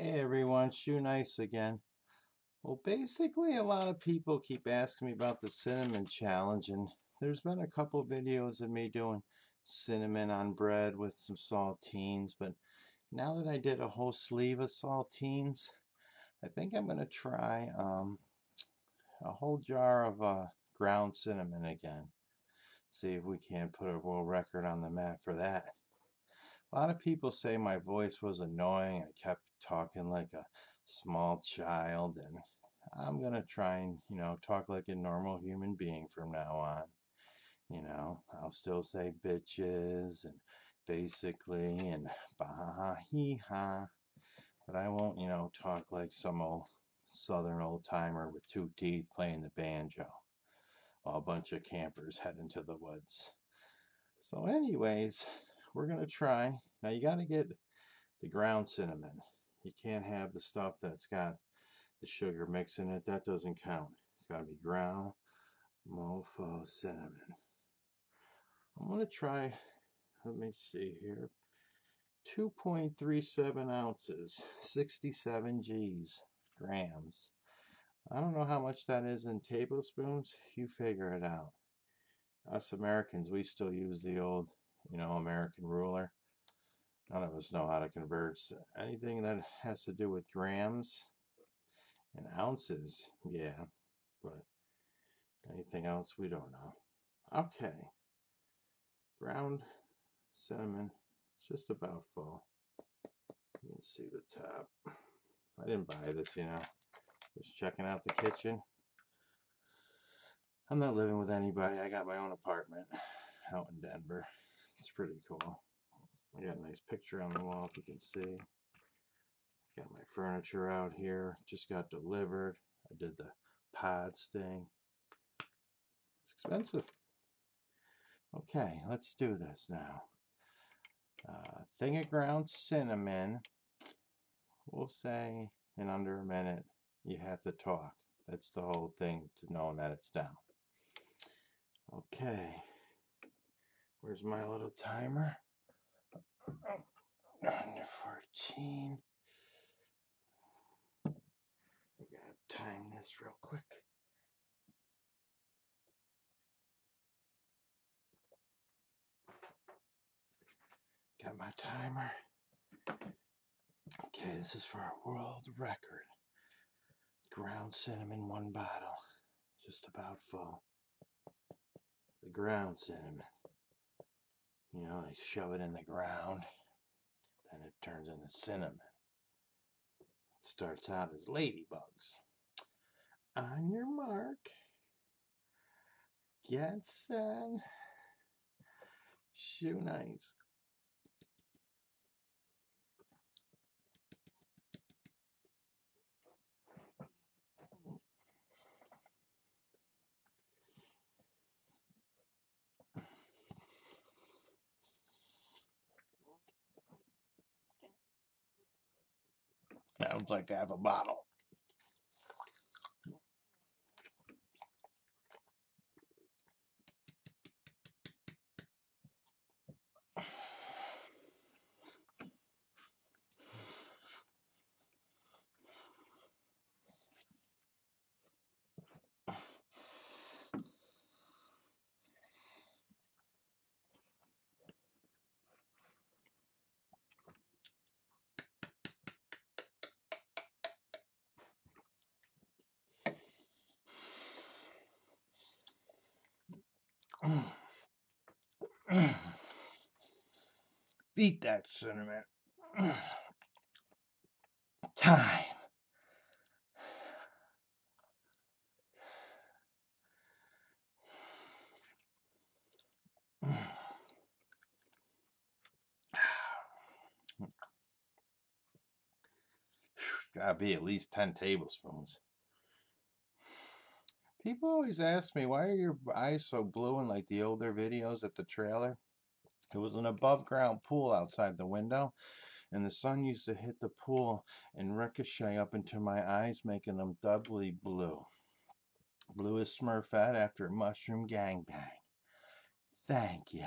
Hey everyone, Shoenice again. Well, basically, a lot of people keep asking me about the cinnamon challenge, and there's been a couple videos of me doing cinnamon on bread with some saltines, but now that I did a whole sleeve of saltines, I think I'm going to try um, a whole jar of uh, ground cinnamon again. See if we can put a world record on the map for that. A lot of people say my voice was annoying. I kept talking like a small child, and I'm going to try and, you know, talk like a normal human being from now on. You know, I'll still say bitches and basically and bah hee ha, but I won't, you know, talk like some old southern old timer with two teeth playing the banjo while a bunch of campers head into the woods. So, anyways, we're going to try. Now you got to get the ground cinnamon. You can't have the stuff that's got the sugar mix in it. That doesn't count. It's got to be ground mofo cinnamon. I'm going to try, let me see here, 2.37 ounces, 67 G's, grams. I don't know how much that is in tablespoons. You figure it out. Us Americans, we still use the old you know, American ruler. None of us know how to convert anything that has to do with grams and ounces. Yeah, but anything else we don't know. Okay. Ground cinnamon. It's just about full. You can see the top. I didn't buy this, you know. Just checking out the kitchen. I'm not living with anybody. I got my own apartment out in Denver. It's pretty cool. I got a nice picture on the wall if you can see. Got my furniture out here. Just got delivered. I did the pods thing. It's expensive. Okay, let's do this now. Uh, thing of ground cinnamon. We'll say in under a minute you have to talk. That's the whole thing to knowing that it's down. Okay. Where's my little timer? Under 14. I gotta time this real quick. Got my timer. Okay, this is for a world record. Ground cinnamon, one bottle. Just about full. The ground cinnamon. You know, they shove it in the ground, then it turns into cinnamon. It starts out as ladybugs. On your mark, get set, Shoenice. Sounds like I have a bottle. Beat that cinnamon. Time. Gotta be at least 10 tablespoons. People always ask me, why are your eyes so blue in like the older videos at the trailer? It was an above ground pool outside the window, and the sun used to hit the pool and ricochet up into my eyes, making them doubly blue. Blue as Smurfette after a mushroom gangbang. Thank you.